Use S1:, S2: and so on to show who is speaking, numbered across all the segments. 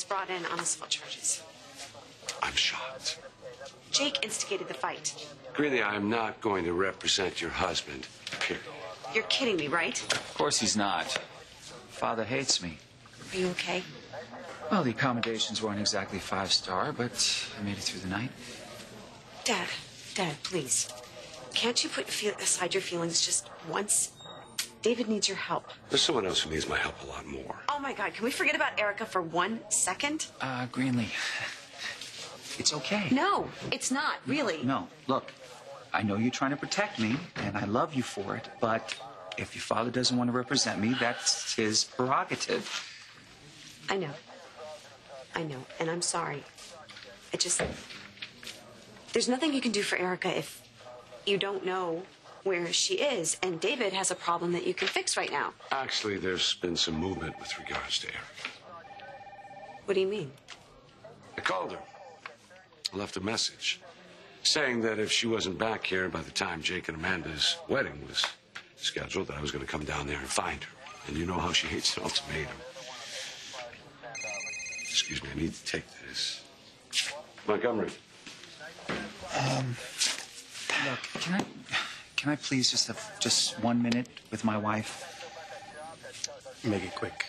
S1: was brought in on assault charges.
S2: I'm shocked.
S1: Jake instigated the fight.
S2: Greenlee, I'm not going to represent your husband, period.
S1: You're kidding me, right?
S3: Of course he's not. Father hates me.
S1: Are you okay?
S3: Well, the accommodations weren't exactly five star, but I made it through the night.
S1: Dad, Dad, please. Can't you put feel- aside your feelings just once? David needs your help.
S2: There's someone else who needs my help a lot more.
S1: Oh my God, can we forget about Erica for one second?
S3: Uh, Greenlee, it's okay.
S1: No, it's not, really.
S3: No, look, I know you're trying to protect me, and I love you for it, but if your father doesn't want to represent me, that's his prerogative.
S1: I know. I know, and I'm sorry. I just. There's nothing you can do for Erica if you don't know where she is, and David has a problem that you can fix right now.
S2: Actually, there's been some movement with regards to Eric.
S1: What do you mean?
S2: I called her. I left a message saying that if she wasn't back here by the time Jake and Amanda's wedding was scheduled, that I was going to come down there and find her. And you know how she hates an ultimatum. Excuse me, I need to take this. Montgomery.
S3: Um, look, can I, can I please just have just one minute with my wife?
S4: Make it quick.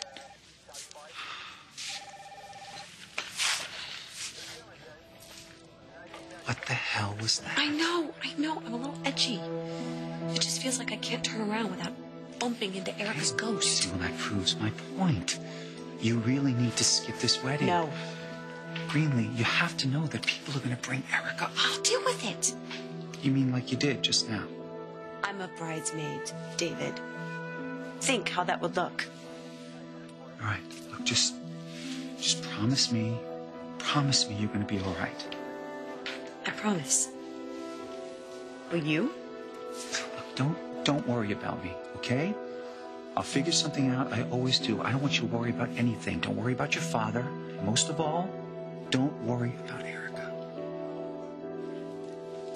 S3: What the hell was that?
S1: I know, I know, I'm a little edgy. It just feels like I can't turn around without bumping into Erica's ghost.
S3: See, well, that proves my point. You really need to skip this wedding.
S1: No,
S3: Greenlee, you have to know that people are going to bring Erica.
S1: I'll deal with it.
S3: You mean like you did just now?
S1: I'm a bridesmaid, David. Think how that would look.
S3: All right, look, just, just promise me, promise me you're going to be all right.
S1: I promise. Will you?
S3: Look, don't, don't worry about me, okay? I'll figure something out. I always do. I don't want you to worry about anything. Don't worry about your father. Most of all, don't worry about Erica.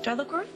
S1: Do I look worried?